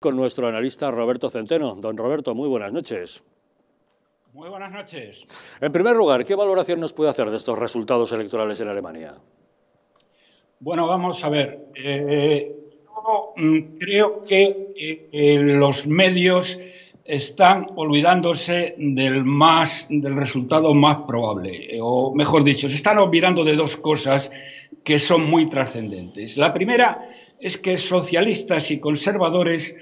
con nuestro analista Roberto Centeno. Don Roberto, muy buenas noches. Muy buenas noches. En primer lugar, ¿qué valoración nos puede hacer de estos resultados electorales en Alemania? Bueno, vamos a ver. Eh, yo mm, creo que eh, eh, los medios están olvidándose del, más, del resultado más probable, o mejor dicho, se están olvidando de dos cosas que son muy trascendentes. La primera es que socialistas y conservadores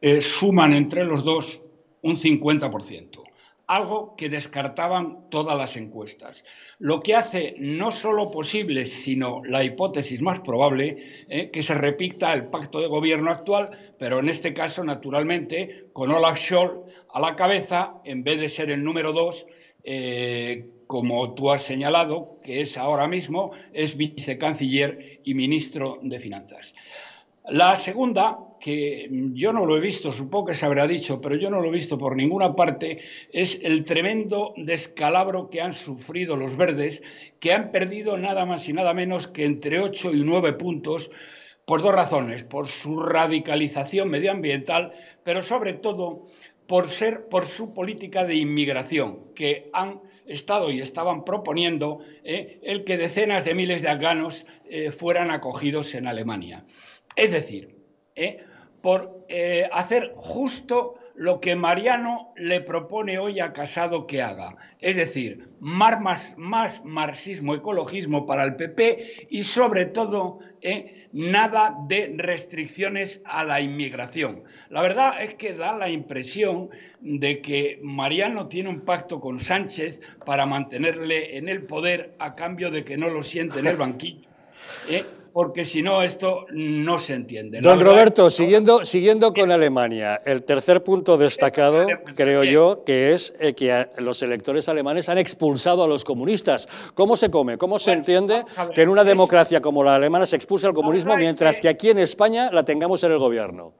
eh, suman entre los dos un 50%, algo que descartaban todas las encuestas. Lo que hace no solo posible, sino la hipótesis más probable, eh, que se repita el pacto de gobierno actual, pero en este caso, naturalmente, con Olaf Scholz a la cabeza, en vez de ser el número dos, eh, como tú has señalado, que es ahora mismo, es vicecanciller y ministro de Finanzas. La segunda, que yo no lo he visto, supongo que se habrá dicho, pero yo no lo he visto por ninguna parte, es el tremendo descalabro que han sufrido los verdes, que han perdido nada más y nada menos que entre 8 y 9 puntos por dos razones, por su radicalización medioambiental, pero sobre todo por ser por su política de inmigración, que han estado y estaban proponiendo eh, el que decenas de miles de afganos eh, fueran acogidos en Alemania. Es decir, eh, por hacer justo lo que Mariano le propone hoy a Casado que haga. Es decir, más, más, marxismo-ecologismo para el PP y sobre todo nada de restricciones a la inmigración. La verdad es que da la impresión de que Mariano tiene un pacto con Sánchez para mantenerle en el poder a cambio de que no lo siente en el banquillo. ¿eh? Porque si no, esto no se entiende. Don Roberto, siguiendo, siguiendo con Alemania, el tercer punto destacado, creo yo, que es eh, que los electores alemanes han expulsado a los comunistas. ¿Cómo se come? ¿Cómo se entiende que en una democracia como la alemana se expulse al comunismo mientras que aquí en España la tengamos en el gobierno?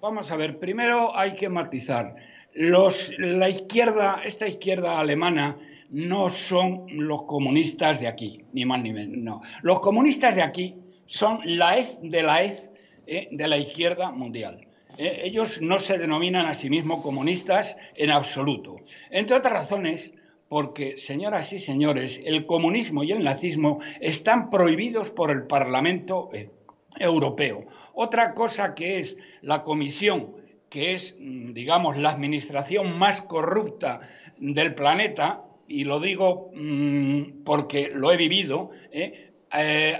Vamos a ver, primero hay que matizar. Los, la izquierda, esta izquierda alemana, no son los comunistas de aquí, ni más ni menos. No. Los comunistas de aquí son la EZ de la EZ eh, de la izquierda mundial. Eh, ellos no se denominan a sí mismos comunistas en absoluto. Entre otras razones, porque, señoras y señores, el comunismo y el nazismo están prohibidos por el Parlamento eh, Europeo. Otra cosa que es la comisión, que es, mm, digamos, la administración más corrupta del planeta, y lo digo mm, porque lo he vivido, eh,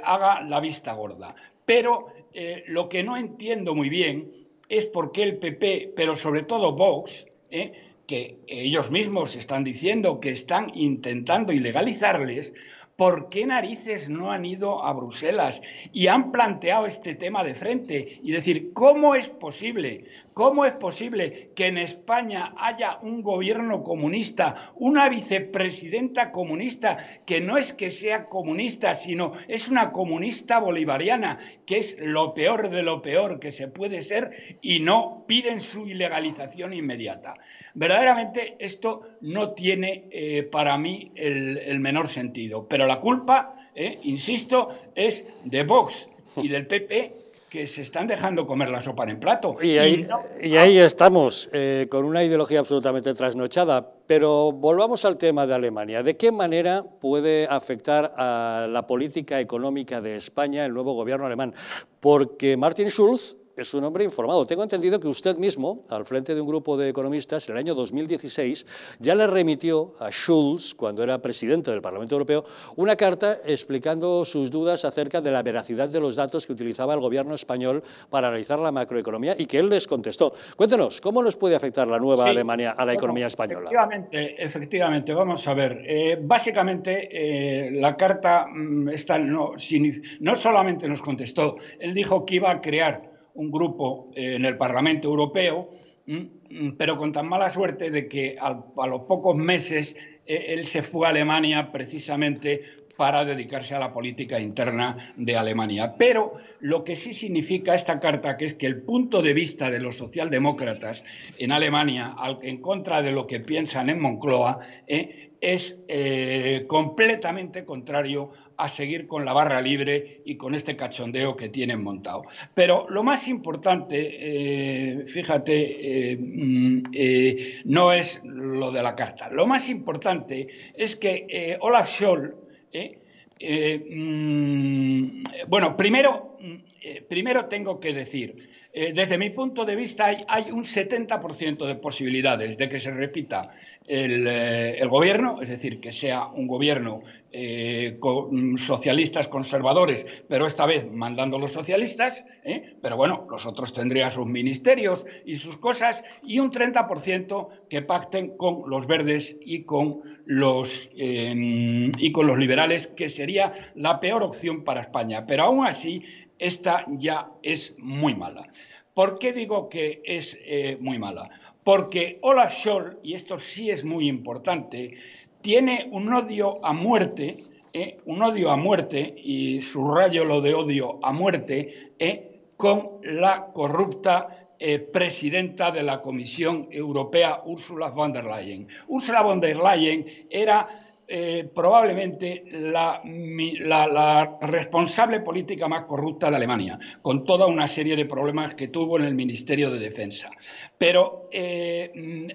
haga la vista gorda. Pero eh, lo que no entiendo muy bien es por qué el PP, pero sobre todo Vox, eh, que ellos mismos están diciendo que están intentando ilegalizarles, ¿por qué narices no han ido a Bruselas y han planteado este tema de frente? Y decir, ¿cómo es posible? ¿Cómo es posible que en España haya un gobierno comunista, una vicepresidenta comunista, que no es que sea comunista, sino es una comunista bolivariana, que es lo peor de lo peor que se puede ser y no piden su ilegalización inmediata? Verdaderamente esto no tiene eh, para mí el, menor sentido, pero la culpa, eh, insisto, es de Vox y del PP que se están dejando comer la sopa en plato. Y ahí, y ahí estamos, eh, con una ideología absolutamente trasnochada. Pero volvamos al tema de Alemania. ¿De qué manera puede afectar a la política económica de España el nuevo gobierno alemán? Porque Martin Schulz es un hombre informado. Tengo entendido que usted mismo, al frente de un grupo de economistas, en el año 2016, ya le remitió a Schulz, cuando era presidente del Parlamento Europeo, una carta explicando sus dudas acerca de la veracidad de los datos que utilizaba el gobierno español para analizar la macroeconomía y que él les contestó. Cuéntenos, ¿cómo nos puede afectar la nueva Alemania a la economía española? Efectivamente, efectivamente, vamos a ver. Eh, básicamente, eh, la carta mm, no, no solamente nos contestó, él dijo que iba a crear un grupo eh, en el Parlamento Europeo, mm, pero con tan mala suerte de que a los pocos meses eh, él se fue a Alemania precisamente para dedicarse a la política interna de Alemania. Pero lo que sí significa esta carta, que es que el punto de vista de los socialdemócratas en Alemania, en contra de lo que piensan en Moncloa, eh, es completamente contrario a seguir con la barra libre y con este cachondeo que tienen montado. Pero lo más importante, eh, fíjate, eh, mm, eh, no es lo de la carta. Lo más importante es que Olaf Scholz, mm, bueno, primero, mm, primero tengo que decir, desde mi punto de vista hay, hay un 70% de posibilidades de que se repita eh, el, gobierno, es decir, que sea un gobierno eh, con socialistas conservadores, pero esta vez mandando los socialistas, ¿eh? pero bueno, los otros tendrían sus ministerios y sus cosas, y un 30% que pacten con los verdes y con los, y con los liberales, que sería la peor opción para España. Pero aún así, esta ya es muy mala. ¿Por qué digo que es muy mala? porque Olaf Scholz, y esto sí es muy importante, tiene un odio a muerte, ¿eh? un odio a muerte, y subrayo lo de odio a muerte, ¿eh? con la corrupta eh, presidenta de la Comisión Europea, Ursula von der Leyen. Ursula von der Leyen era eh, probablemente la, responsable política más corrupta de Alemania, con toda una serie de problemas que tuvo en el Ministerio de Defensa. Pero eh, mm,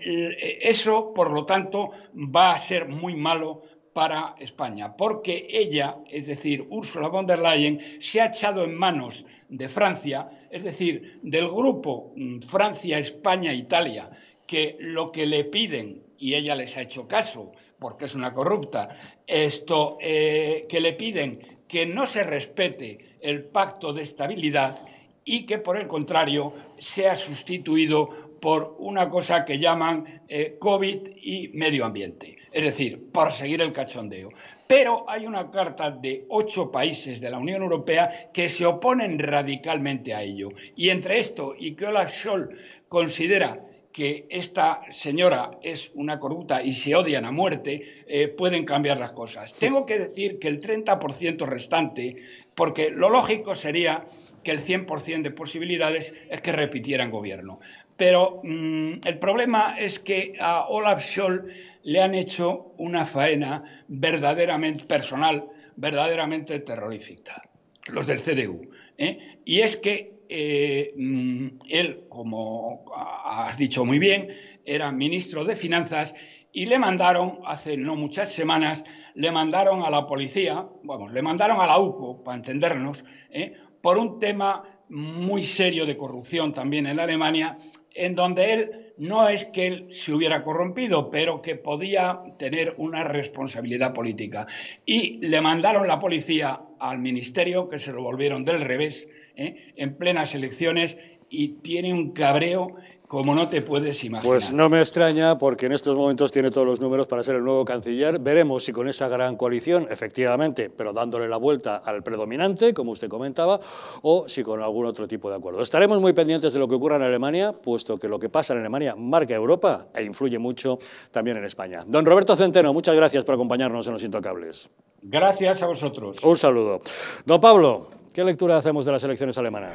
eso, por lo tanto, va a ser muy malo para España, porque ella, es decir, Ursula von der Leyen, se ha echado en manos de Francia, es decir, del grupo mm, Francia, España, Italia, que lo que le piden, y ella les ha hecho caso, porque es una corrupta, esto eh, que le piden que no se respete el pacto de estabilidad y que por el contrario sea sustituido por una cosa que llaman eh, COVID y medio ambiente, es decir, por seguir el cachondeo. Pero hay una carta de ocho países de la Unión Europea que se oponen radicalmente a ello. Y entre esto y que Olaf Scholz considera que esta señora es una corrupta y se odian a muerte, eh, pueden cambiar las cosas. Tengo que decir que el 30% restante, porque lo lógico sería que el 100% de posibilidades es que repitieran gobierno. Pero mm, el problema es que a Olaf Scholz le han hecho una faena verdaderamente personal, verdaderamente terrorífica, los del CDU. ¿eh? Y es que eh, mm, él, como has dicho muy bien, era ministro de Finanzas y le mandaron, hace no muchas semanas, le mandaron a la policía, bueno, le mandaron a la UCO, para entendernos, ¿eh? por un tema muy serio de corrupción también en Alemania, en donde él no es que él se hubiera corrompido, pero que podía tener una responsabilidad política. Y le mandaron la policía al ministerio, que se lo volvieron del revés, ¿eh? en plenas elecciones, y tiene un cabreo como no te puedes imaginar. Pues no me extraña porque en estos momentos tiene todos los números para ser el nuevo canciller. Veremos si con esa gran coalición, efectivamente, pero dándole la vuelta al predominante, como usted comentaba, o si con algún otro tipo de acuerdo. Estaremos muy pendientes de lo que ocurra en Alemania, puesto que lo que pasa en Alemania marca Europa e influye mucho también en España. Don Roberto Centeno, muchas gracias por acompañarnos en Los Intocables. Gracias a vosotros. Un saludo. Don Pablo, ¿qué lectura hacemos de las elecciones alemanas?